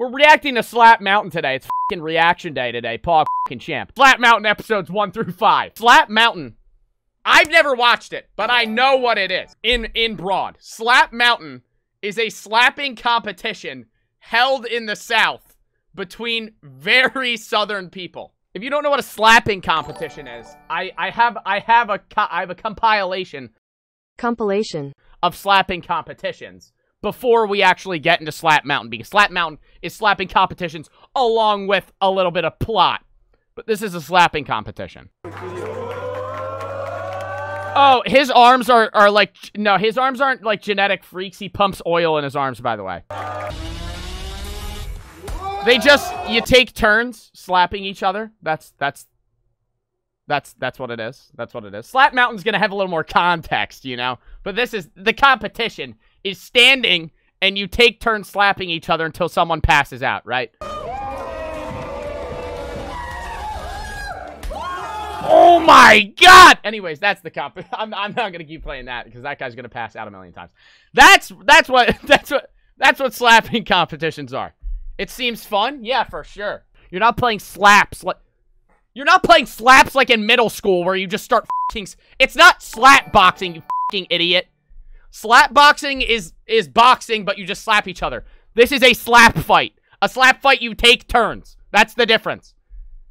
We're reacting to Slap Mountain today. It's fucking reaction day today. Paul fucking champ. Slap Mountain episodes 1 through 5. Slap Mountain. I've never watched it, but I know what it is. In in broad. Slap Mountain is a slapping competition held in the South between very southern people. If you don't know what a slapping competition is, I I have I have a I have a compilation compilation of slapping competitions before we actually get into Slap Mountain, because Slap Mountain is slapping competitions along with a little bit of plot. But this is a slapping competition. Oh, his arms are, are like, no, his arms aren't like genetic freaks. He pumps oil in his arms, by the way. They just, you take turns slapping each other. That's, that's, that's, that's what it is. That's what it is. Slap Mountain's gonna have a little more context, you know? But this is, the competition is standing and you take turns slapping each other until someone passes out, right? Oh my god! Anyways, that's the comp. I'm, I'm not gonna keep playing that because that guy's gonna pass out a million times. That's that's what that's what that's what slapping competitions are. It seems fun, yeah, for sure. You're not playing slaps like you're not playing slaps like in middle school where you just start It's not slap boxing, you idiot. Slap boxing is is boxing, but you just slap each other. This is a slap fight. A slap fight, you take turns. That's the difference.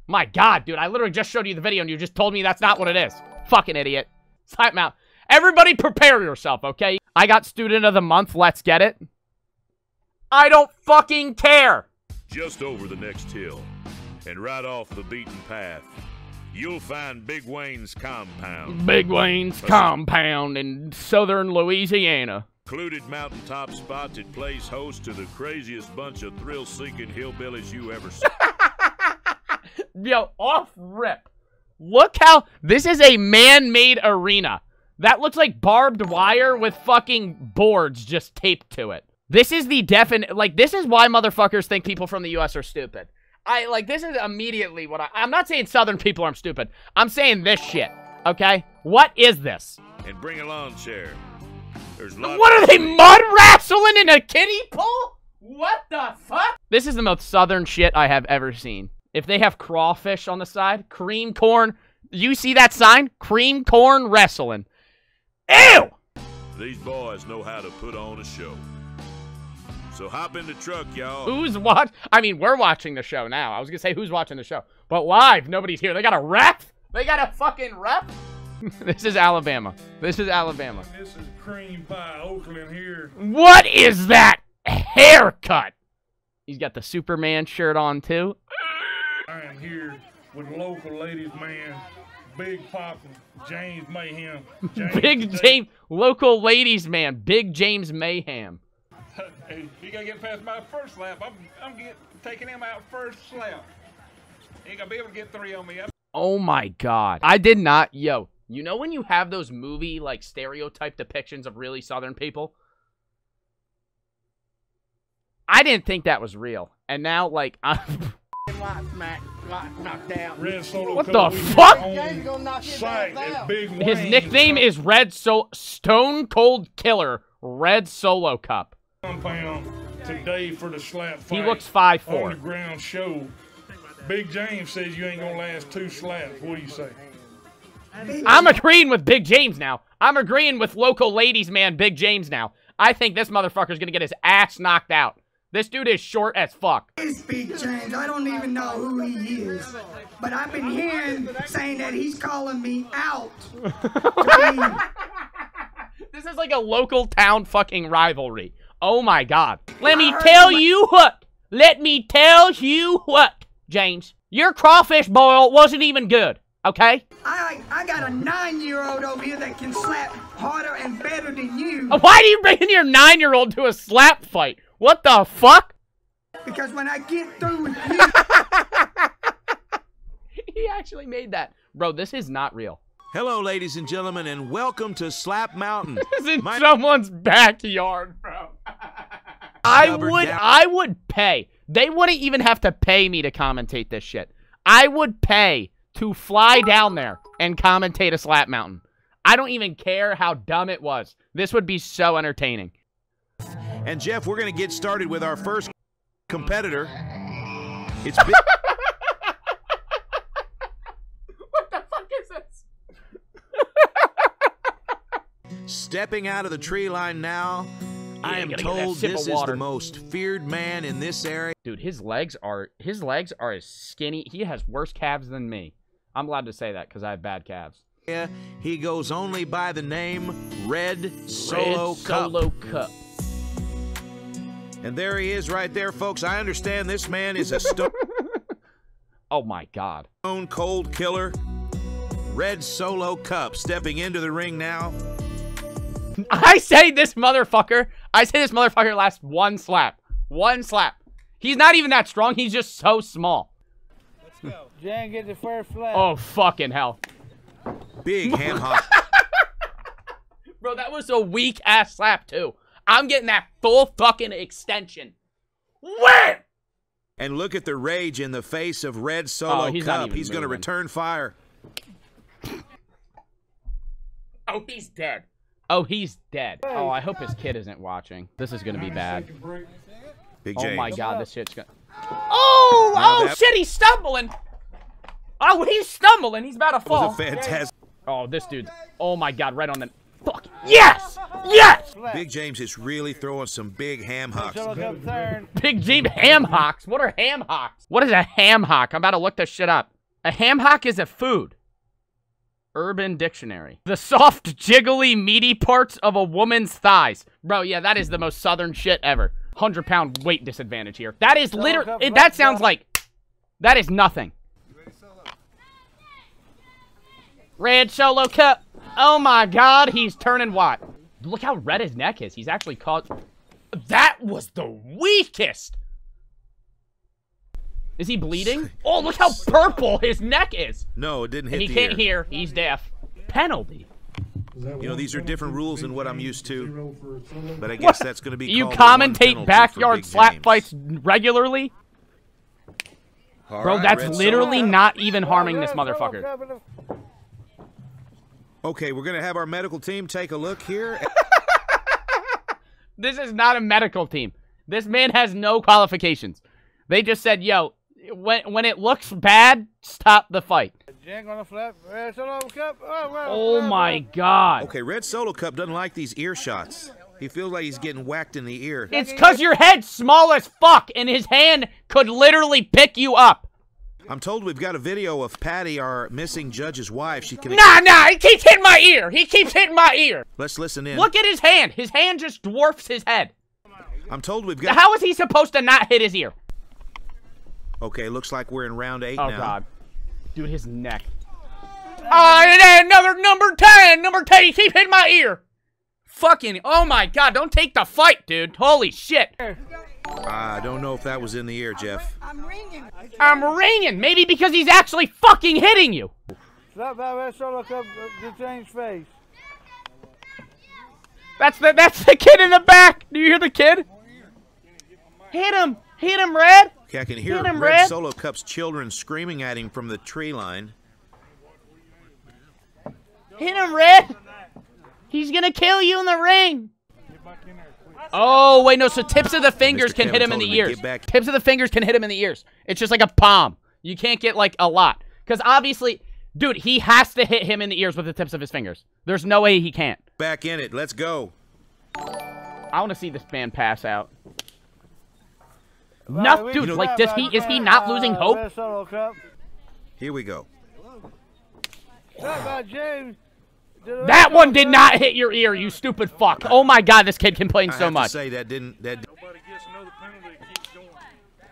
My god, dude, I literally just showed you the video and you just told me that's not what it is. Fucking idiot. Slap mouth. Everybody prepare yourself, okay? I got student of the month. Let's get it. I don't fucking care. Just over the next hill and right off the beaten path you'll find Big Wayne's compound. Big Wayne's compound in southern Louisiana. Included mountaintop spot that plays host to the craziest bunch of thrill-seeking hillbillies you ever saw. Yo, off rip. Look how this is a man-made arena. That looks like barbed wire with fucking boards just taped to it. This is the definite, like, this is why motherfuckers think people from the U.S. are stupid. I like this is immediately what I I'm not saying southern people aren't stupid. I'm saying this shit. Okay? What is this? And bring a lawn chair. There's What are they mud wrestling in a kiddie pool? What the fuck? This is the most southern shit I have ever seen. If they have crawfish on the side, cream corn, you see that sign? Cream corn wrestling. Ew! These boys know how to put on a show. So hop in the truck, y'all. Who's watch? I mean, we're watching the show now. I was gonna say who's watching the show, but live, nobody's here. They got a ref. They got a fucking ref. this is Alabama. This is Alabama. This is cream pie Okerlund here. What is that haircut? He's got the Superman shirt on too. I am here with local ladies man, Big Pop James Mayhem. James Big James, local ladies man, Big James Mayhem. Hey, you gotta get past my first lap, I'm, I'm get, taking him out first lap. He ain't gonna be able to get three on me. I'm oh my god. I did not, yo, you know when you have those movie, like, stereotype depictions of really southern people? I didn't think that was real. And now, like, I'm... what the fuck? His nickname is Red so Stone Cold Killer Red Solo Cup compound today for the slap fight. He looks five four. On the ground show. Big James says you ain't gonna last two slaps. What do you say? I'm agreeing with Big James now. I'm agreeing with local ladies man Big James now. I think this motherfucker's gonna get his ass knocked out. This dude is short as fuck. It's Big James. I don't even know who he is. But I've been hearing saying that he's calling me out. this is like a local town fucking rivalry. Oh my god. Let me tell you what. Let me tell you what, James. Your crawfish boil wasn't even good, okay? I I got a nine-year-old over here that can slap harder and better than you. Uh, why do you bring your nine-year-old to a slap fight? What the fuck? Because when I get through with you... he actually made that. Bro, this is not real. Hello, ladies and gentlemen, and welcome to Slap Mountain. this is in My someone's backyard, bro. I would, I would pay. They wouldn't even have to pay me to commentate this shit. I would pay to fly down there and commentate a Slap Mountain. I don't even care how dumb it was. This would be so entertaining. And Jeff, we're going to get started with our first competitor. It's big. What the fuck is this? Stepping out of the tree line now, I am gotta get that told this is the most feared man in this area. Dude, his legs are his legs are as skinny. He has worse calves than me. I'm allowed to say that because I have bad calves. Yeah, He goes only by the name Red Solo Red Cup. Solo Cup. And there he is right there, folks. I understand this man is a stone Oh my god. Stone cold killer. Red Solo Cup stepping into the ring now. I say this motherfucker. I say this motherfucker lasts one slap. One slap. He's not even that strong. He's just so small. Let's go. Jan, get the first flag. Oh fucking hell, Big ham hock. bro. That was a weak ass slap too. I'm getting that full fucking extension. Where? And look at the rage in the face of Red oh, Solo Oh, he's not Cup. even He's going to return fire. Oh, he's dead. Oh, he's dead. Oh, I hope his kid isn't watching. This is gonna be bad. Big Oh James. my god, this shit's gonna. Oh, Now oh shit, he's stumbling. Oh, he's stumbling. He's about to That was fall. a fantastic. Oh, this dude. Oh my god, right on the. Fuck. Yes! Yes! Big James is really throwing some big ham hocks. Solo Cup turn. Big James ham hocks. What are ham hocks? What is a ham hock? I'm about to look this shit up. A ham hock is a food. Urban Dictionary. The soft, jiggly, meaty parts of a woman's thighs. Bro, yeah, that is the most southern shit ever. 100 pound weight disadvantage here. That is literally. That sounds like. That is nothing. Red solo cup. Oh my god, he's turning white. Look how red his neck is. He's actually caught. That was the weakest. Is he bleeding? Oh, look how purple his neck is. No, it didn't hit And he the can't ear. hear. He's deaf. Penalty. You know, these are different rules than what I'm used to. But I guess that's going to be You called the one commentate backyard Big slap James. fights regularly? All Bro, right, that's Red literally Solo. not even harming this motherfucker. Cup in the- Okay, we're going to have our medical team take a look here. This is not a medical team. This man has no qualifications. They just said, yo, when, when it looks bad, stop the fight. Jan gonna flap. Red Solo Cup. Oh, red, Oh red, my red. god. Okay, Red Solo Cup doesn't like these ear shots. He feels like he's getting whacked in the ear. It's cause your head's small as fuck and his hand could literally pick you up. I'm told we've got a video of Patty, our missing judge's wife. She can. Nah, nah, he keeps hitting my ear. He keeps hitting my ear. Let's listen in. Look at his hand. His hand just dwarfs his head. I'm told we've got. How is he supposed to not hit his ear? Okay, looks like we're in round eight Oh now. Oh, god. Dude, his neck. Oh, and another number 10. Number 10, he keeps hitting my ear. Fucking, oh my god, don't take the fight, dude. Holy shit. I don't know if that was in the ear, Jeff. I'm ringing. I'm ringing. Maybe because he's actually fucking hitting you. Slap that Red Solo Cup uh, change face. That's the that's the kid in the back. Do you hear the kid? Hit him. Hit him, Red. Okay, I can hear Hit him, Red Red. Solo Cup's children screaming at him from the tree line. Hit him, Red. He's gonna kill you in the ring. Oh wait, no. So tips of the fingers Mr. can hit him in the ears. back. Tips of the fingers can hit him in the ears. It's just like a palm. You can't get like a lot because obviously, dude, he has to hit him in the ears with the tips of his fingers. There's no way he can't. Back in it. Let's go. I want to see this man pass out. Right, No, dude, can like, does he is he not losing uh, hope? Red Solo Cup. Here we go. That James. to the Red That Solo one did not hit your ear, you stupid fuck. Oh my god, this kid complains I so have much. to say that didn't. That Nobody gets another penalty. Keep going.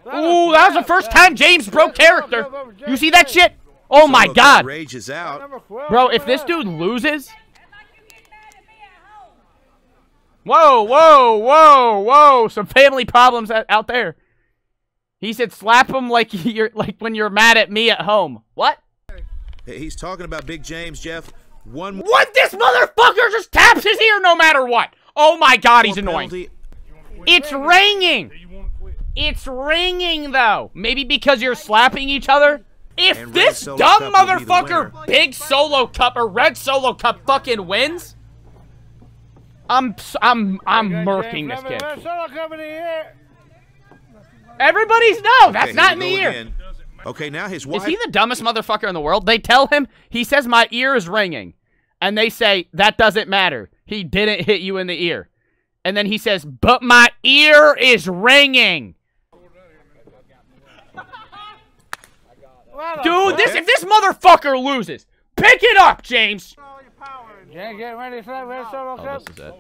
Slap Ooh, that was the first time James broke character. You see that shit? Oh my Cup god. rages out. Bro, if this dude loses. Whoa, whoa, whoa, whoa. Some family problems out out there. He said slap him like you're like when you're mad at me at home. What? He's talking about Big James, Jeff. One more What? This motherfucker just taps his ear no matter what. Oh my god, he's annoying. It's ringing. You want to quit? It's ringing though. Maybe because you're slapping each other. If this dumb Cup will be the motherfucker, big solo cup or red solo cup, fucking wins, I'm I'm I'm Got murking James this slapping kid. Red Solo Cup in the air. Everybody's no. That's Okay, not in the ear. again. Okay, now his wife. Is he the dumbest motherfucker in the world? They tell him, he says, my ear is ringing. And they say, that doesn't matter. He didn't hit you in the ear. And then he says, but my ear is ringing. Dude, this if this motherfucker loses, pick it up, James. James getting ready to slap Red Solo Cup. is it.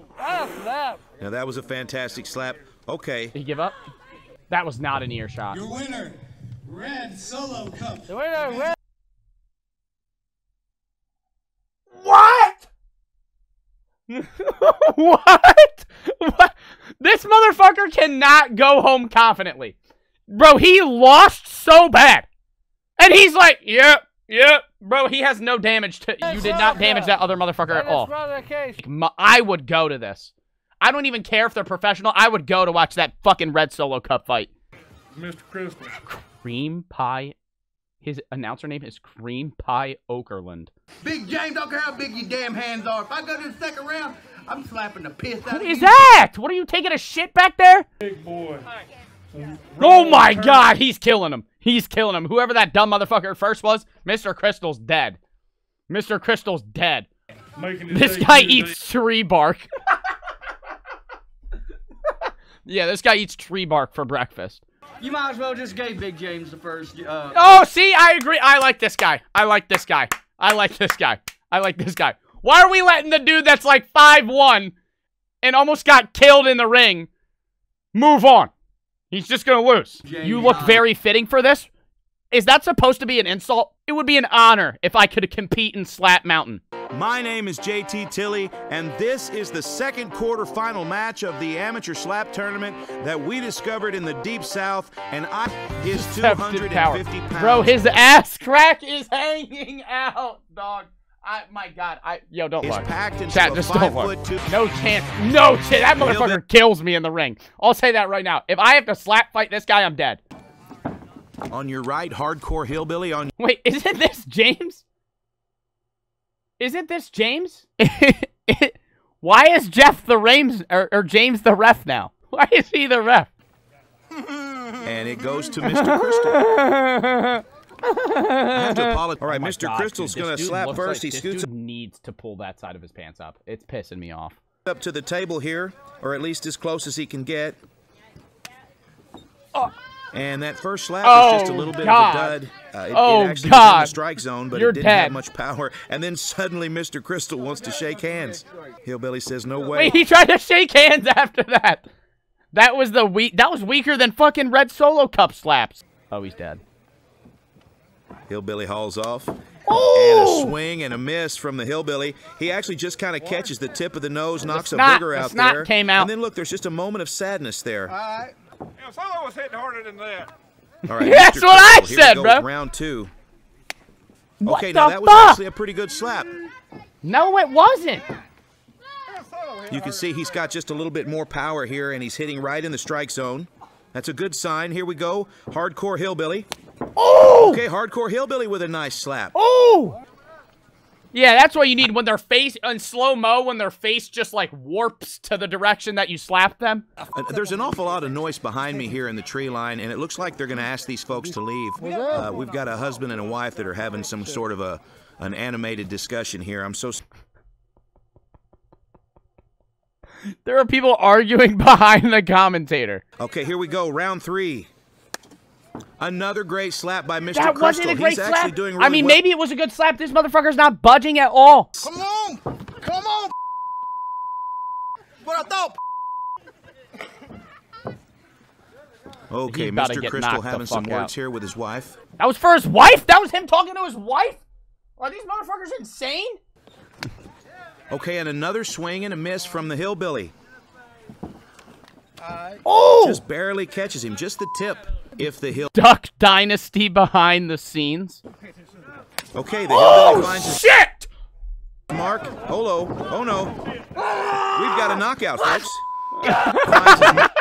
Now that was a fantastic slap. Okay. He give up? That was not an earshot. Your winner, Red Solo Cup. The winner, Red. What? what? What? This motherfucker cannot go home confidently. Bro, he lost so bad. And he's like, yep, yep. Bro, he has no damage to you did not damage that other motherfucker at That's all. brother case. M- I would go to this. I don't even care if they're professional. I would go to watch that fucking Red Solo Cup fight. Mr. Crystal. Cream Pie. His announcer name is Cream Pie Okerlund. Big James, don't care how big your damn hands are. If I go to the second round, I'm slapping the piss out Who of is you. that? What are you taking a shit back there? Big boy. Oh my god, he's killing him. He's killing him. Whoever that dumb motherfucker first was, Mr. Crystal's dead. Mr. Crystal's dead. Making This guy eats tree bark. yeah, this guy eats tree bark for breakfast. You might as well just gave Big James the first. Uh, Oh, see, I agree. I like this guy. I like this guy. I like this guy. I like this guy. Why are we letting the dude that's like 5'1 and almost got killed in the ring move on? He's just gonna lose. You look very fitting for this. Is that supposed to be an insult? It would be an honor if I could compete in Slap Mountain. My name is JT Tilley, and this is the second quarterfinal match of the amateur slap tournament that we discovered in the Deep South, and I is Deceptive 250 pounds. Bro, his ass crack is hanging out, dog. I, my God, I, yo, don't look. packed into Chat, just don't look. No chance. No chance. That motherfucker kills me in the ring. I'll say that right now. If I have to slap fight this guy, I'm dead. On your right, hardcore hillbilly. On Wait, isn't this James? Isn't this James? Why is Jeff the Rames or, or James the ref now? Why is he the ref? and it goes to Mr. Crystal. I have to apologize. All right, Oh Mr. God, Crystal's dude, to slap first. like- he scoots dude needs to pull that side of his pants up. It's pissing me off. up to the table here, or at least as close as he can get. Oh. And that first slap was just a Oh, little bit God. of a dud. Uh, it, Oh, it actually was in the strike zone, but You're it didn't dead. have much power. And then suddenly Mr. Crystal wants to shake hands. Hillbilly says, no way. Wait, he tried to shake hands after that. That was the weak. That was weaker than fucking Red Solo Cup slaps. Oh, he's dead. Hillbilly hauls off. And Oh! a swing and a miss from the hillbilly. He actually just kind of catches the tip of the nose, knocks snot- a booger the out snot there. came out. And then look, there's just a moment of sadness there. Yeah, Solo was hitting harder than that. All right, That's Mr. what I here said, go bro. with Round two. What okay, the now that was actually a pretty good slap. No, it wasn't. You can see he's got just a little bit more power here, and he's hitting right in the strike zone. That's a good sign. Here we go. Hardcore Hillbilly. Oh! Okay, Hardcore Hillbilly with a nice slap. Oh! Yeah, that's what you need when their face in slow mo when their face just like warps to the direction that you slap them. There's an awful lot of noise behind me here in the tree line, and it looks like they're going to ask these folks to leave. Uh, we've got a husband and a wife that are having some sort of a an animated discussion here. I'm so There are people arguing behind the commentator. okay. Here we go. Round three. Another great slap by Mr. That Crystal. wasn't a great he's slap. actually doing really I mean, well. maybe it was a good slap. This motherfucker's not budging at all. Come on! Come on! What I thought! Okay, He's about to Mr. Crystal having some words out. here with his wife. That was for his wife? That was him talking to his wife? Are these motherfuckers insane? Okay, and another swing and a miss from the hillbilly. Oh! Just barely catches him, just the tip. If the hill. Duck Dynasty behind the scenes. Okay, the hillbilly Oh, finds his shit! mark. Holo. Oh no. We've got a knockout, folks. Finds his mark.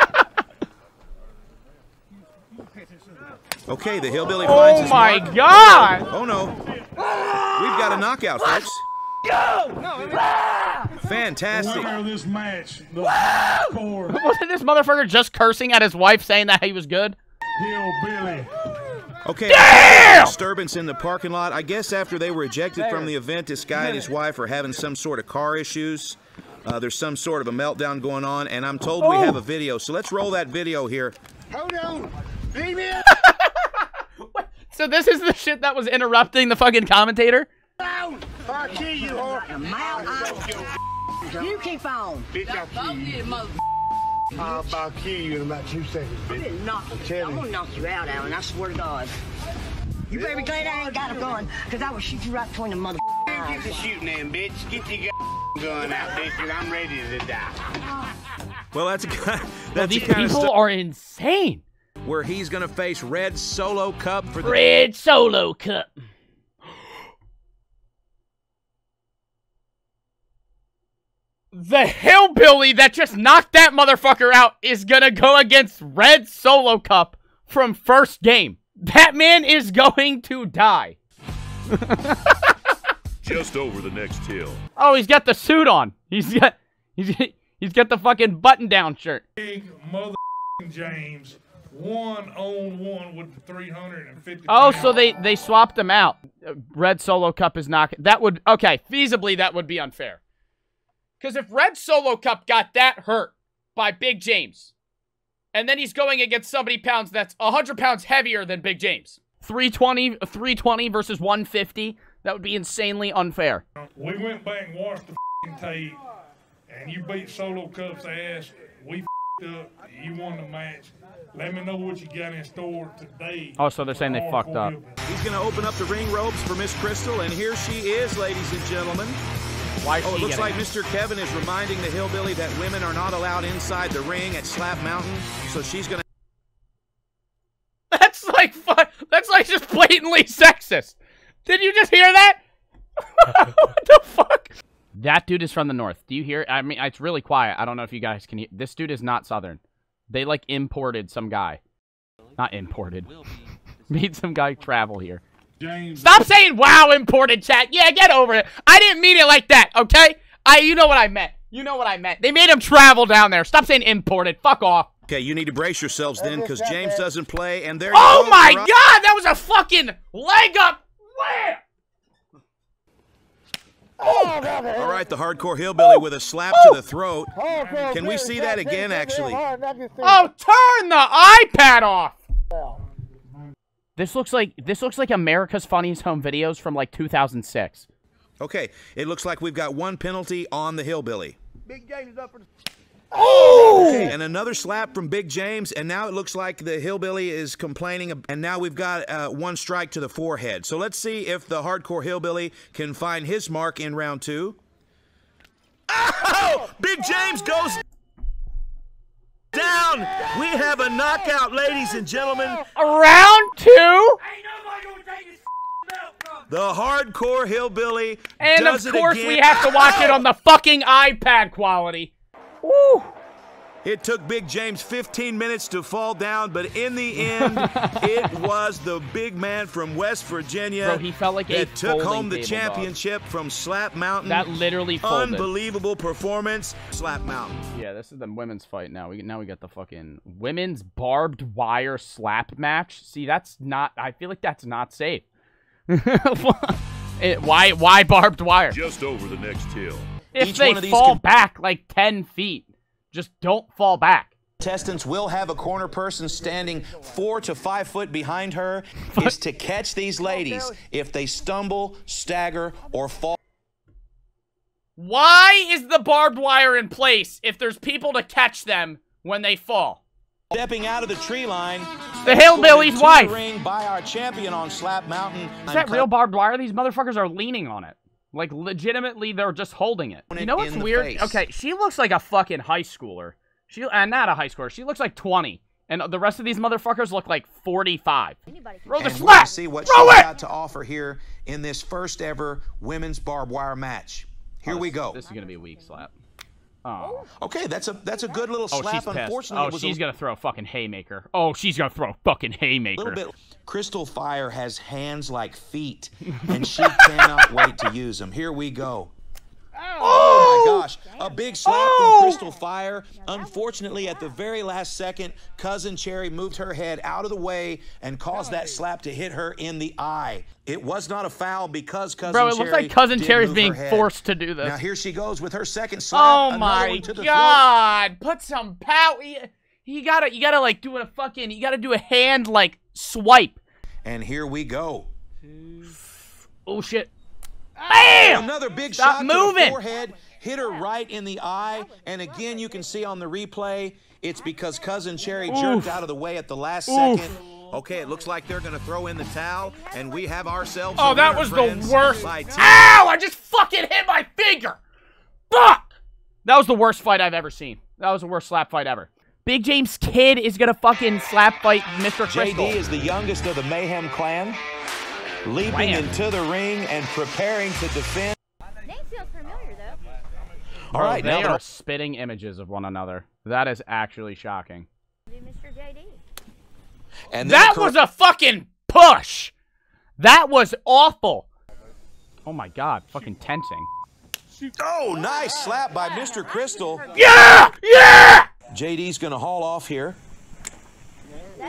Okay, the hillbilly oh finds Oh my mark. Oh, god! Oh no. We've got a knockout, folks. Fantastic. winner of this match, the. Wasn't this motherfucker just cursing at his wife saying that he was good? Hillbilly. Okay, Damn! disturbance in the parking lot. I guess after they were ejected from the event, this guy and his wife are having some sort of car issues. Uh, there's some sort of a meltdown going on, and I'm told we have a video. So let's roll that video here. Hold on. Leave me So this is the shit that was interrupting the fucking commentator? alone. I'll kill you, whore. You keep on. Bitch, I'll kill you. I'll about kill you in about two seconds, I'm bitch. gonna knock you. Tell I'm gonna knock you out, Alan. I swear to God. You better be glad I ain't got a gun, because I will shoot you right between the mother Get the shooting then, bitch. Get your gun out, bitch, 'cause I'm ready to die. Well, that's a guy. Bro, That's these kind people stuff are insane. where he's gonna face Red Solo Cup for the. Red Solo Cup. The hillbilly that just knocked that motherfucker out is gonna go against Red Solo Cup from first game. That man is going to die. Just over the next hill. Oh, he's got the suit on. He's got he's he's got the fucking button down shirt. Big mother James, one on one with the 350. Oh, so they they swapped them out. Uh, Red Solo Cup is not. That would okay. Feasibly, that would be unfair. Because if Red Solo Cup got that hurt by Big James, and then he's going against somebody pounds that's hundred pounds heavier than Big James, 320, 320 versus 150, that would be insanely unfair. We went back and watched the fing tape, and you beat Solo Cup's ass. We fed up. You won the match. Let me know what you got in store today. Oh, so they're saying they fucked up. He's gonna open up the ring ropes for Miss Crystal, and here she is, ladies and gentlemen. Why Oh, it looks like getting Mr. Kevin is reminding the hillbilly that women are not allowed inside the ring at Slap Mountain, so she's gonna. That's like that's like just blatantly sexist. Did you just hear that? what the fuck? That dude is from the north. Do you hear? I mean, it's really quiet. I don't know if you guys can hear. This dude is not southern. They like imported some guy. Not imported. Made some guy travel here. James, Stop saying wow imported chat. Yeah, get over it. I didn't mean it like that, okay? I you know what I meant. You know what I meant. They made him travel down there. Stop saying imported. Fuck off. Okay, you need to brace yourselves then, because James doesn't play, and there. Oh you go, my Rob. god, that was a fucking leg up. Where? All right, the hardcore hillbilly with a slap to the throat. Can we see that again, actually? Oh, turn the iPad off. This looks like this looks like America's Funniest Home Videos from like 2006. Okay, it looks like we've got one penalty on the hillbilly. Big James is up for the. Okay, and another slap from Big James, and now it looks like the hillbilly is complaining, and now we've got uh, one strike to the forehead. So let's see if the hardcore hillbilly can find his mark in round two. Oh! Big James goes down. We have a knockout, ladies and gentlemen. Round two, The hardcore hillbilly and does of it course again. we have to watch it on the fucking iPad quality. Woo. It took Big James 15 minutes to fall down, but in the end, it was the big man from West Virginia Bro, he felt like a that took home the table, dog. championship from Slap Mountain. That literally folded. Unbelievable performance, Slap Mountain. Yeah, this is the women's fight now. We now we got the fucking women's barbed wire slap match. See, that's not. I feel like that's not safe. It- why? Why barbed wire? Just over the next hill. If Each they one of these fall can- back like ten feet, just don't fall back. Contestants will have a corner person standing four to five foot behind her is to catch these ladies if they stumble, stagger, or fall. Why is the barbed wire in place if there's people to catch them when they fall? Stepping out of the tree line. The hillbilly's escorted to the wife. ring by our champion on Slap Mountain. Is that real barbed wire? These motherfuckers are leaning on it. Like, legitimately, they're just holding it. You know what's weird? face. Okay, she looks like a fucking high schooler. She, and not a high schooler. She looks like 20. And the rest of these motherfuckers look like 45. Throw the and we're slap! gonna see what Throw she's it! got to offer here in this first ever women's barbed wire match. Here oh, we go. This is gonna be a weak slap. Oh. oh, Okay, that's a that's a good little oh slap. Unfortunately, Oh, she's a gonna throw a fucking haymaker. Oh, she's gonna throw a fucking haymaker. little bit. Crystal Fire has hands like feet, and she cannot wait to use them. Here we go. Oh my oh! gosh. A big slap from oh! Crystal Fire. Unfortunately, at the very last second, Cousin Cherry moved her head out of the way and caused that slap to hit her in the eye. It was not a foul because Cousin Bro, it Cherry looks like Cousin did Cherry's being forced to do this. Now here she goes with her second slap. Oh my to the throat. god! Put some power. You, you gotta, you gotta like do a fucking, you gotta do a hand like swipe. And here we go. Oh shit! Bam! Another big Stop shot to the forehead, hit her right in the eye, and again you can see on the replay, it's because Cousin Cherry Oof. jerked out of the way at the last Oof. second. Okay, it looks like they're gonna throw in the towel, and we have ourselves. Oh, that was the worst. Ow! I just fucking hit my finger. Fuck! That was the worst fight I've ever seen. That was the worst slap fight ever. Big James Kid is gonna fucking slap fight Mr. Crystal. JD is the youngest of the Mayhem clan, leaping Clan. into the ring and preparing to defend. Name feels familiar though. All right, they now are they're- spitting images of one another. That is actually shocking. Mr. JD. And That was a fucking push. That was awful. Oh my god, fucking tensing. Oh, nice slap by Mr. Crystal. Yeah! Yeah! JD's gonna haul off here.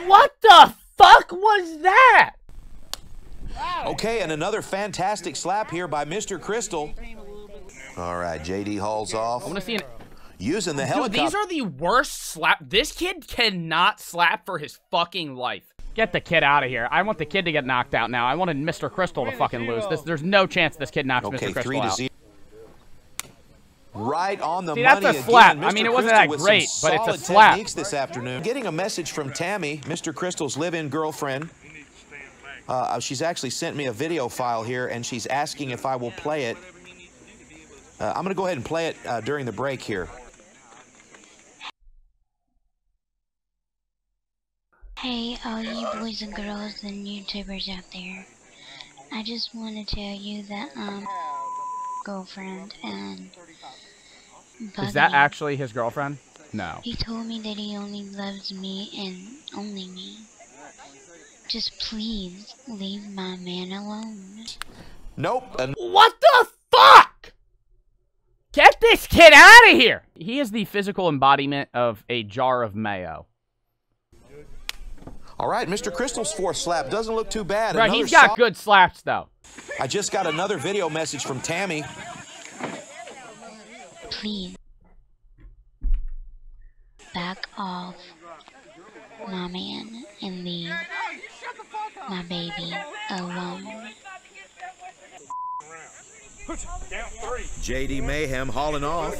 What the fuck was that? Okay, and another fantastic slap here by Mr. Crystal. All right, JD hauls off. I want to see an. Using the Dude, helicopter. these are the worst slap. This kid cannot slap for his fucking life. Get the kid out of here. I want the kid to get knocked out now. I wanted Mr. Crystal to fucking lose. This, there's no chance this kid knocks Okay, Mr. Crystal three to out. zero. Right on the See, that's a slap. again. I mean, it wasn't Crystal that great, but it's a solid slap. techniques this afternoon. Getting a message from Tammy, Mr. Crystal's live-in girlfriend. Uh, she's actually sent me a video file here, and she's asking if I will play it. Uh, I'm going to go ahead and play it uh, during the break here. Hey, all you boys and girls and YouTubers out there. I just want to tell you that I'm girlfriend and Is that actually his girlfriend? No. He told me that he only loves me and only me. Just please leave my man alone. Nope. And What the fuck? Get this kid out of here! He is the physical embodiment of a jar of mayo. All right, Mr. Crystal's fourth slap doesn't look too bad. Right, Another he's got good slaps though. I just got another video message from Tammy. Please. Back off my man and leave my baby alone. JD Mayhem hauling off.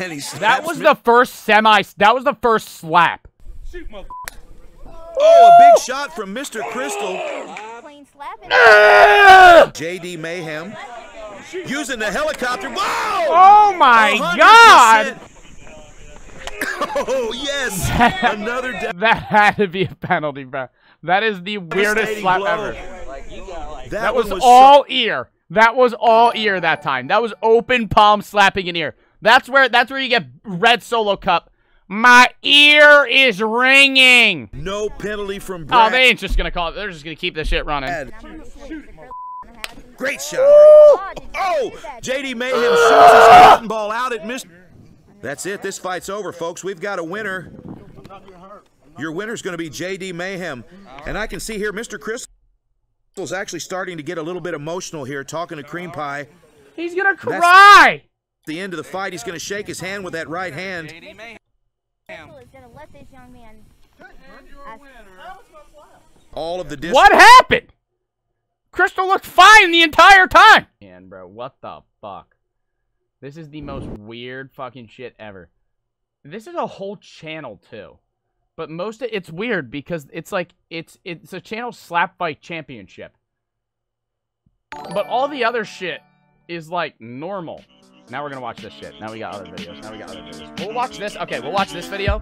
And he That was the first semi. That was the first slap. Oh, a big shot from Mr. Crystal. JD Mayhem. Using the helicopter. Whoa! Oh my 100%. god! Oh, yes! Another That had to be a penalty, bro. That is the weirdest slap blow. ever. That, That one was, so- all ear. That was all ear that time. That was open palm slapping an ear. That's where that's where you get red solo cup. My ear is ringing. No penalty from oh, Brad. Oh, they ain't just gonna call it. They're just gonna keep this shit running. Great shot. Oh, JD Mayhem shoots his cotton ball out at Mr. That's it. This fight's over, folks. We've got a winner. Your winner's going to be JD Mayhem. And I can see here Mr. Crystal's actually starting to get a little bit emotional here, talking to Cream Pie. He's gonna cry. At the end of the fight, he's going to shake his hand with that right hand. Crystal is gonna let this young man. All of the dis- What happened? Crystal looked fine the entire time. And bro, what the fuck? This is the most weird fucking shit ever. This is a whole channel too. But most of it's weird because it's like it's it's a channel slap fight championship. But all the other shit is like normal. Now we're gonna watch this shit. Now we got other videos. Now we got other videos. We'll watch this. Okay, we'll watch this video.